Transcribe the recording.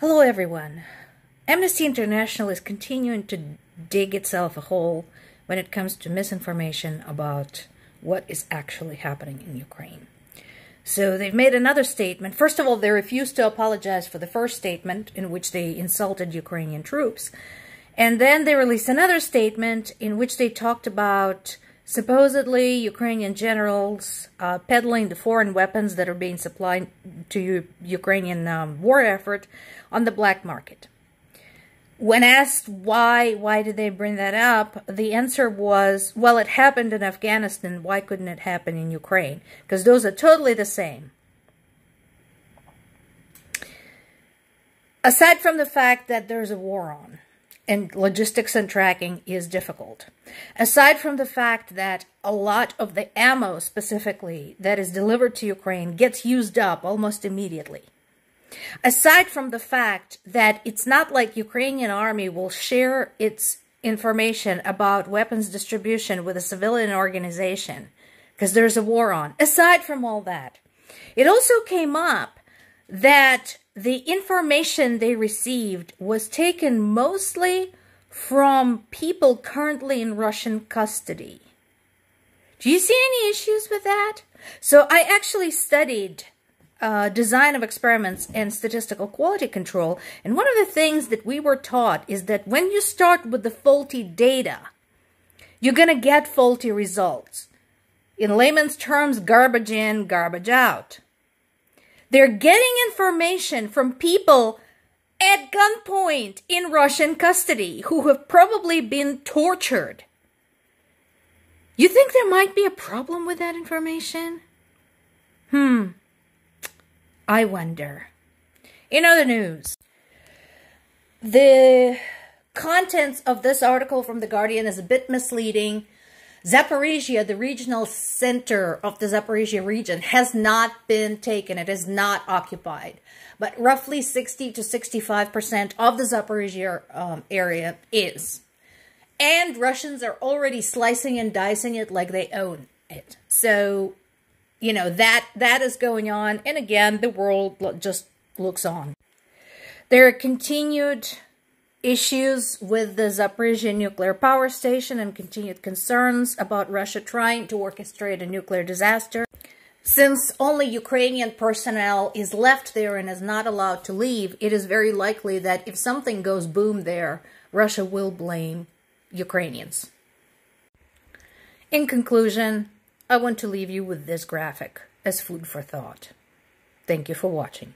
Hello, everyone. Amnesty International is continuing to dig itself a hole when it comes to misinformation about what is actually happening in Ukraine. So they've made another statement. First of all, they refused to apologize for the first statement in which they insulted Ukrainian troops. And then they released another statement in which they talked about supposedly Ukrainian generals uh, peddling the foreign weapons that are being supplied to Ukrainian um, war effort on the black market. When asked why, why did they bring that up, the answer was, well, it happened in Afghanistan. Why couldn't it happen in Ukraine? Because those are totally the same. Aside from the fact that there's a war on, and logistics and tracking is difficult. Aside from the fact that a lot of the ammo specifically that is delivered to Ukraine gets used up almost immediately. Aside from the fact that it's not like Ukrainian army will share its information about weapons distribution with a civilian organization because there's a war on. Aside from all that, it also came up that the information they received was taken mostly from people currently in Russian custody. Do you see any issues with that? So I actually studied uh, design of experiments and statistical quality control. And one of the things that we were taught is that when you start with the faulty data, you're going to get faulty results. In layman's terms, garbage in, garbage out. They're getting information from people at gunpoint in Russian custody who have probably been tortured. You think there might be a problem with that information? Hmm. I wonder. In other news, the contents of this article from The Guardian is a bit misleading. Zaporizhia, the regional center of the Zaporizhia region, has not been taken. It is not occupied. But roughly 60 to 65% of the Zaporizhia um, area is. And Russians are already slicing and dicing it like they own it. So, you know, that that is going on. And again, the world just looks on. There are continued issues with the Zaporizhia nuclear power station and continued concerns about Russia trying to orchestrate a nuclear disaster. Since only Ukrainian personnel is left there and is not allowed to leave, it is very likely that if something goes boom there, Russia will blame Ukrainians. In conclusion, I want to leave you with this graphic as food for thought. Thank you for watching.